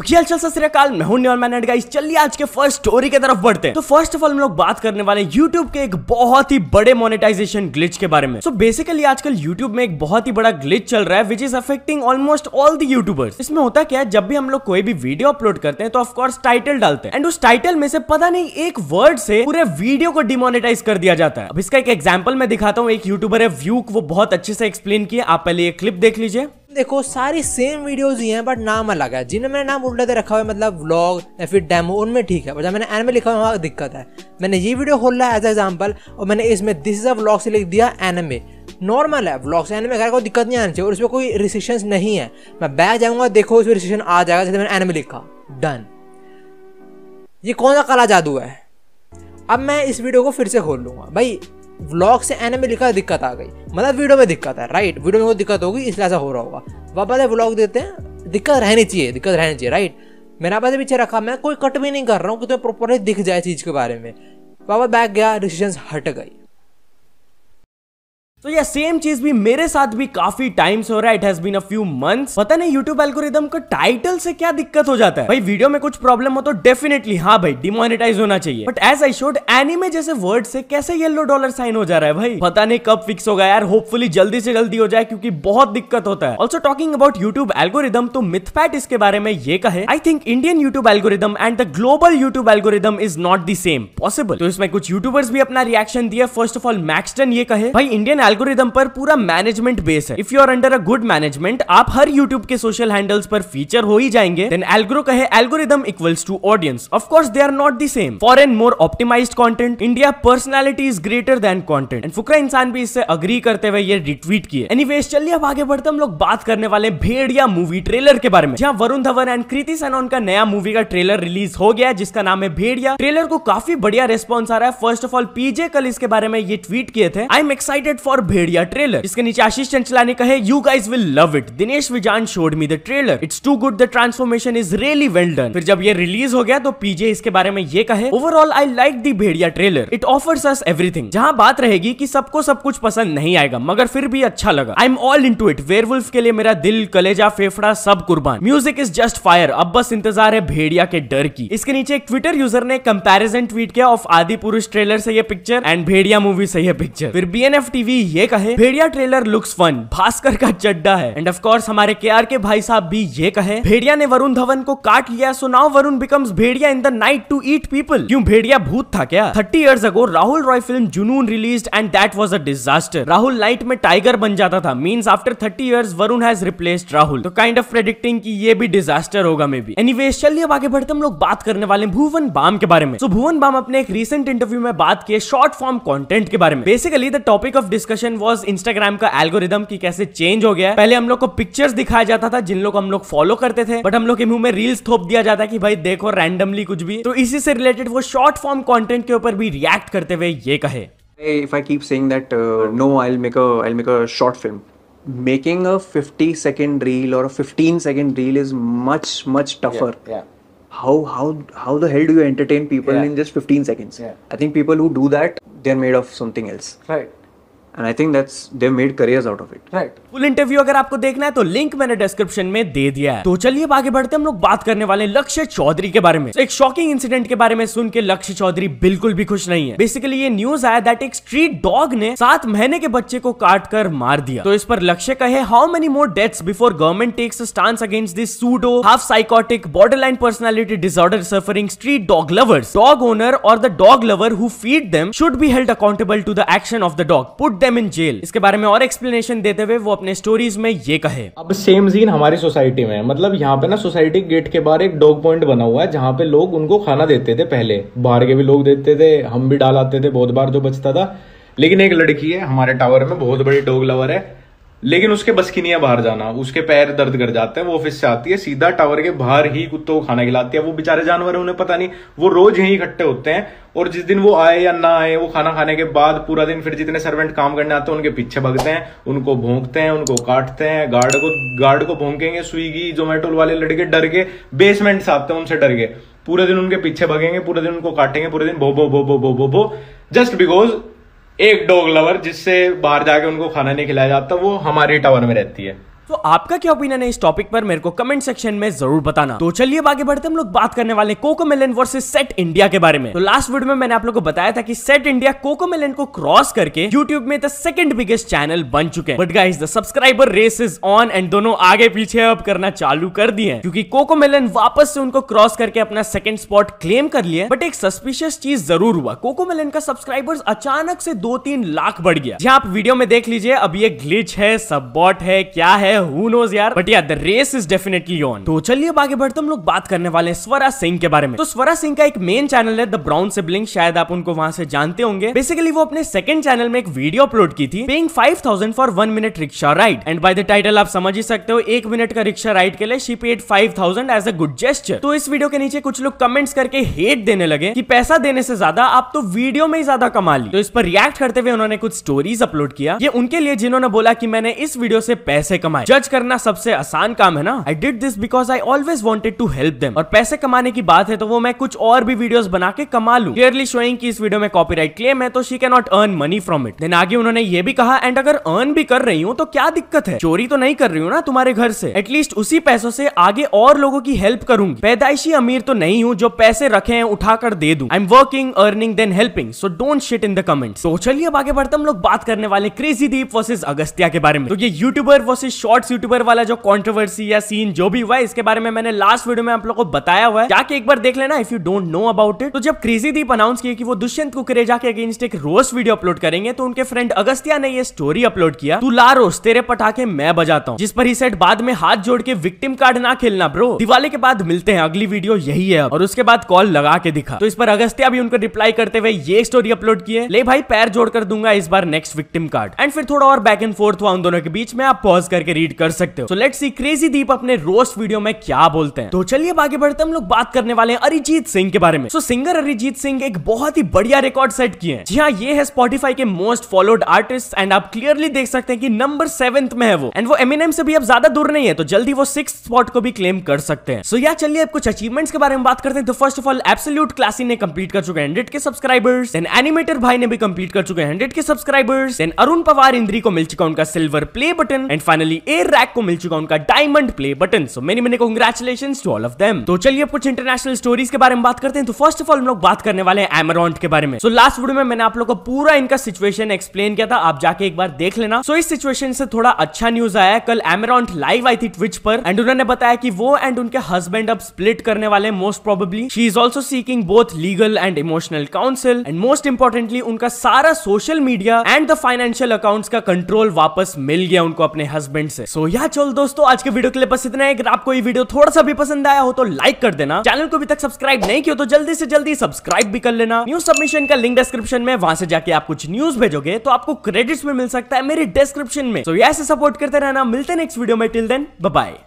खियाल चल सत मैं हूँ मैंने गाइस चलिए आज के फ़र्स्ट स्टोरी की तरफ़ बढ़ते हैं। तो फ़र्स्ट ऑफ़ ऑल हम लोग बात करने वाले यूट्यूब के एक बहुत ही बड़े मोनेटाइजेशन ग्लिच के बारे में। सो बेसिकली आजकल यूट्यूब में एक बहुत ही बड़ा ग्लिच चल रहा है which is affecting almost all the YouTubers इसमें होता क्या है, जब भी हम लोग कोई भी वीडियो अपलोड करते हैं तो ऑफकोर्स टाइटल डालते हैं। एंड उस टाइटल में से पता नहीं, एक वर्ड से पूरे वीडियो को डिमोनेटाइज कर दिया जाता है। अब इसका एक एग्ज़ाम्पल मैं दिखाता हूँ। एक यूट्यूबर है व्यू वो बहुत अच्छे से एक्सप्लेन किया। आप पहले ये क्लिप देख लीजिए। देखो, सारी सेम वीडियोस ही हैं बट नाम अलग है। जिन्हें मैंने नाम उल्टा दे रखा हुआ है मतलब व्लॉग या फिर डेमो उनमें ठीक है। जब मैंने एनमे लिखा हुआ वहाँ दिक्कत है। मैंने ये वीडियो खोल है एज एग्ज़ाम्पल और मैंने इसमें दिस इज़ अ व्लॉग से लिख दिया एनमे नॉर्मल है व्लॉग से एनमे घर कोई दिक्कत नहीं आनी चाहिए, और इसमें कोई रिस्ट्रिक्शन नहीं है, मैं बैग जाऊँगा, देखो उसमें रिस्ट्रिक्शन आ जाएगा, जैसे मैंने एनमे लिखा। डन ये कौन सा काला जादू है? अब मैं इस वीडियो को फिर से खोल लूँगा। भाई व्लॉग से एनमे लिखा दिक्कत आ गई। मतलब वीडियो में दिक्कत है राइट वीडियो में वो दिक्कत होगी, इसलिए ऐसा हो रहा होगा। वापस व्लॉग देते हैं, दिक्कत रहनी चाहिए, दिक्कत रहनी चाहिए राइट मैंने आपसे पीछे रखा, मैं कोई कट भी नहीं कर रहा हूँ कि तो प्रॉपरली दिख जाए चीज़ के बारे में। वापस बैग गया डिसीज़न हट गई। तो ये सेम चीज़ भी मेरे साथ भी काफ़ी टाइम्स हो रहा है। It has been a few months पता नहीं यूट्यूब एल्गोरिदम का टाइटल से क्या दिक्कत हो जाता है? भाई वीडियो में कुछ प्रॉब्लम हो तो डेफिनेटली हाँ भाई डिमोनेटाइज होना चाहिए। But as I showed anime जैसे वर्ड से कैसे येलो डॉलर साइन हो जा रहा है भाई? पता नहीं कब फिक्स होगा यार। होपफुली जल्दी से जल्दी हो जाए, क्योंकि बहुत दिक्कत होता है। Also talking about YouTube algorithm तो मिथफैट इसके बारे में ये कहे I think Indian YouTube algorithm and the global YouTube algorithm is not the same possible तो इसमें कुछ यूट्यूबर्स भी अपना रिएक्शन दिया। फ़र्स्ट ऑफ़ ऑल मैक्सटन ये कहे, भाई इंडियन एल्गोरिदम पर पूरा मैनेजमेंट बेस है। If you are under a good management आप हर यूट्यूब के सोशल हैंडल्स पर फीचर हो ही जाएँगे। देन एल्ग्रो कहे algorithm equals to audience of course they are not the same for an more optimised content India personality is greater than content and Fukra Insaan भी इससे agree करते हुए ये रिट्वीट किए। एनीवेज चलिए अब आगे बढ़ते हम लोग बात करने वाले भेड़िया मूवी ट्रेलर के बारे में। जहाँ वरुण धवन एंड कृति सनोन का नया मूवी का ट्रेलर रिलीज़ हो गया जिसका नाम है भेड़िया ट्रेलर को काफ़ी बढ़िया रेस्पॉन्स आ रहा है। फ़र्स्ट ऑफ़ ऑल पीजे कल इसके बारे में ये ट्वीट किए थे। I am excited for Bhediya trailer इसके नीचे आशीष चंचला ने कहे you guys will love it Dinesh Vijan showed me the trailer it's too good the transformation is really well done फिर जब ये रिलीज़ हो गया तो पीजे इसके बारे में ये कहे overall I like the Bhediya trailer it offers us everything जहाँ बात रहेगी कि सबको सब कुछ पसंद नहीं आएगा, मगर फिर भी अच्छा लगा। I am all into it werewolf के लिए मेरा दिल, कलेजा, फेफड़ा, सब कुर्बान। म्यूज़िक इज़ जस्ट फायर अब बस इंतज़ार है भेड़िया के डर की। इसके नीचे एक ट्विटर यूज़र ने कंपैरिजन ट्वीट किया ऑफ़ आदि पुरुष ट्रेलर से ये पिक्चर एंड भेड़िया मूवी से ये पिक्चर फिर बी एन एफ़ टीवी ये कहे, Bhediya trailer looks fun Bhaskar का चड्डा है। एंड ऑफ़ कोर्स हमारे के आर के भाई साहब भी ये कहे, भेड़िया ने वरुण धवन को काट लिया so now Varun becomes Bhediya in the night to eat people क्यों, भेड़िया भूत था क्या? Thirty years ago Rahul Roy film Junoon release and that was a disaster Rahul night में टाइगर बन जाता था means after thirty years Varun has replaced Rahul तो kind of predicting की ये भी डिजास्टर होगा मे बी एनी चलिए अब आगे बढ़ते हम लोग बात करने वाले भुवन बाम के बारे में। तो भुवन बाम अपने एक रिसेंट इंटरव्यू में बात किए शॉर्ट फॉर्म कंटेंट के बारे में। Basically the topic of discussion discussion was Instagram का एल्गोरिदम की कैसे चेंज हो गया पहले हम लोग को पिक्चर्स दिखाया जाता था जिन लोग हम लोग फॉलो करते थे बट हम लोग के मुँह में रील्स थोप दिया जाता है कि भाई देखो रैंडमली कुछ भी। तो इसी से रिलेटेड वो शॉर्ट फॉर्म कॉन्टेंट के ऊपर भी रिएक्ट करते हुए ये कहे। If I keep saying that no I make I make a short film making a 50 second reel और a 15 reel is much much tougher how how how the hell do you entertain people in just 15 seconds I think people who do that they are made of something else right And I think that's they've made careers out of it. Right. Full interview अगर आपको देखना है तो link मैंने description में दे दिया है। तो चलिए अब आगे बढ़ते हम लोग बात करने वाले लक्ष्य चौधरी के बारे में। एक शॉकिंग इंसिडेंट के बारे में सुन के लक्ष्य चौधरी बिल्कुल भी खुश नहीं है। बेसिकली ये न्यूज़ आया दैट एक स्ट्रीट डॉग ने सात महीने के बच्चे को काट कर मार दिया। तो इस पर लक्ष्य कहे how many more deaths before government takes stance against this pseudo half psychotic borderline personality disorder suffering street dog lovers dog owner और the dog lover who feed them should be held accountable to the action of the dog put them in jail इसके बारे में और explanation देते हुए वो अपने stories में ये कहे। अब सेम सीन हमारी सोसाइटी में मतलब यहाँ पे ना सोसाइटी गेट के बाहर एक डॉग पॉइंट बना हुआ है, जहाँ पे लोग उनको खाना देते थे पहले। बाहर के भी लोग देते थे, हम भी डाल आते थे, बहुत बार जो बचता था। लेकिन एक लड़की है, हमारे टावर में बहुत बड़ी डॉग लवर है। लेकिन उसके बस की नहीं है बाहर जाना, उसके पैर दर्द कर जाते हैं, वो ऑफ़िस से आती है, सीधा टावर के बाहर ही कुत्तों को खाना खिलाती है। वो बेचारे जानवर उन्हें पता नहीं। वो रोज यही इकट्ठे होते हैं और जिस दिन वो आए या ना आए, वो खाना खाने के बाद पूरा दिन फिर जितने सर्वेंट काम करने आते हैं, उनके पीछे भगते हैं, उनको भोंकते हैं, उनको काटते हैं गार्ड को गार्ड को भोंकेंगे स्विगी जोमेटो वाले लड़के डर के बेसमेंट से आते हैं, उनसे डर के। पूरे दिन उनके पीछे भगेंगे, पूरे दिन उनको काटेंगे, पूरे दिन भो भो भो भो भो भो जस्ट बिकॉज़ एक डॉग लवर जिससे बाहर जाके उनको खाना नहीं खिलाया जाता, वो हमारे टावर में रहती है। तो आपका क्या ओपिनियन है इस टॉपिक पर? मेरे को कमेंट सेक्शन में ज़रूर बताना। तो चलिए आगे बढ़ते हम लोग बात करने वाले Cocomelon versus SET India के बारे में। तो लास्ट वीडियो में मैंने आप लोग को बताया था कि सेट इंडिया कोको मेलन को क्रॉस करके यूट्यूब में द सेकंड बिगेस्ट चैनल बन चुके हैं। But guys the subscriber race is on and दोनों आगे पीछे अब करना चालू कर दिए क्योंकि कोको मेलन वापस से उनको क्रॉस करके अपना सेकंड स्पॉट क्लेम कर लिया बट एक सस्पिशियस चीज़ ज़रूर हुआ। कोको मेलन का सब्सक्राइबर्स अचानक से दो तीन लाख बढ़ गया। जहाँ आप वीडियो में देख लीजिए, अब ये ग्लिच है सब बॉट है, क्या है तो तो आप जानते होंगे। बेसिकली वो अपने सेकंड चैनल में एक वीडियो अपलोड की थी paying 5000 for minute rickshaw ride and by the title आप समझ ही सकते हो, एक मिनट का रिक्शा राइड के लिए she paid 5000 as a good gesture तो इस वीडियो के नीचे कुछ लोग कमेंट्स करके हेट देने लगे कि पैसा देने से ज़्यादा आप तो वीडियो में ही ज़्यादा कमा ली। तो इस पर रिएक्ट करते हुए उन्होंने कुछ स्टोरीज अपलोड किया। ये उनके लिए जिन्होंने बोला मैंने इस वीडियो से पैसे कमाए। जज करना सबसे आसान काम है ना? I did this because I always wanted to help them और पैसे कमाने की बात है तो वो मैं कुछ और भी वीडियोस बना के कमा लू। क्लियरली शोइंग कि इस वीडियो में कॉपीराइट क्लेम है तो she can not earn money from it then आगे उन्होंने ये भी कहा एंड अगर अर्न भी कर रही हूँ तो क्या दिक्कत है? चोरी तो नहीं कर रही हूँ ना तुम्हारे घर से। एटलीस्ट उसी पैसों से आगे और लोगों की हेल्प करूँगी। पैदाइशी अमीर तो नहीं हूँ जो पैसे रखे हैं उठाकर दे दू। I am working earning then helping so don't shit in the comments तो चलिए अब आगे बढ़ते हम लोग बात करने वाले क्रेजी दीप वर्सेस अगस्त्या के बारे में। तो ये यूट्यूबर वर्सेस शॉर्ट्स यूट्यूबर वाला जो कॉन्ट्रोवर्सी या सीन जो भी हुआ इसके बारे में मैंने लास्ट वीडियो में आप लोग को बताया हुआ है। जाके एक बार देख लेना if you don't know about it तो जब क्रेजी दीप अनाउंस किया कि वो दुष्यंत कुकरेजा के अगेंस्ट एक रोस्ट वीडियो अपलोड करेंगे तो उनके फ्रेंड अगस्त्या ने ये स्टोरी अपलोड किया, तू ला रोस्ट तेरे पटाखे मैं बजाता हूँ। जिस पर ही सेट बाद में हाथ जोड़ के विक्टिम कार्ड ना खेलना ब्रो दिवाली के बाद मिलते हैं, अगली वीडियो यही है और उसके बाद कॉल लगा के दिखा। तो इस पर अगस्त्या भी उनको रिप्लाई करते हुए ये स्टोरी अपलोड किए, ले भाई, पैर जोड़ कर दूँगा इस बार नेक्स्ट विक्टिम कार्ड एंड फिर थोड़ा और बैक एंड फोर्थ हुआ उन दोनों के बीच में। आप पॉज करके रीड कर सकते हो। सो लेट्स सी क्रेजी दीप अपने रोस्ट वीडियो में क्या बोलते हैं। तो चलिए आगे बढ़ते हम लोग बात करने वाले हैं अरिजीत सिंह के बारे में। सो सिंगर अरिजीत सिंह एक बहुत ही बढ़िया रिकॉर्ड सेट किए हैं। जी हाँ ये है स्पॉटिफाई के मोस्ट फॉलोड आर्टिस्ट एंड आप क्लियरली देख सकते हैं कि नंबर सेवेंथ में है वो। एंड वो एमिनेम से भी अब ज़्यादा दूर नहीं है तो जल्दी वो सिक्स स्पॉट को भी क्लेम कर सकते हैं। सो so, या चलिए अब कुछ अचीवमेंट्स के बारे में बात करते हैं। तो first of all absolute classy ने कंप्लीट कर चुके हंड्रेड के सब्सक्राइबर्स देन एनिमेटर भाई ने भी कंप्लीट कर चुके हैं हंड्रेड के सब्सक्राइबर्स देन अरुण पवार इंद्री को मिल चुका उनका silver play button and finally ए रैक को मिल चुका उनका diamond play button so many many congratulation to all of them तो चलिए कुछ इंटरनेशनल स्टोरीज के बारे में बात करते हैं. तो फ़र्स्ट ऑफ़ ऑल हम लोग बात करने वाले हैं एमरॉन्ट के बारे में. सो लास्ट वीडियो में मैंने आप लोग को पूरा इनका सिचुएशन एक्सप्लेन किया था. आप जाके एक बार देख लेना. सो so, इस सिचुएशन से थोड़ा अच्छा न्यूज़ आया कल एमरॉन्ट लाइव आई थी ट्विच पर एंड उन्होंने बताया कि वो एंड उनके हस्बैंड अब स्प्लिट करने वाले most probably she is also seeking both legal and emotional council and most importantly उनका सारा social media and the financial accounts का कंट्रोल वापस मिल गया उनको अपने हस्बैंड से. सो। So, या चल दोस्तों आज के वीडियो के लिए बस इतना है। अगर आपको ये वीडियो थोड़ा सा भी पसंद आया हो तो लाइक कर देना। चैनल को अभी तक सब्सक्राइब नहीं किया तो जल्दी से जल्दी सब्सक्राइब भी कर लेना। न्यूज़ सबमिशन का लिंक डिस्क्रिप्शन में वहाँ से जाके आप कुछ न्यूज़ भेजोगे तो आपको क्रेडिट्स में मिल सकता है मेरे डिस्क्रिप्शन में। सो so, ऐसे सपोर्ट करते रहना। मिलते नेक्स्ट वीडियो में। Till then bye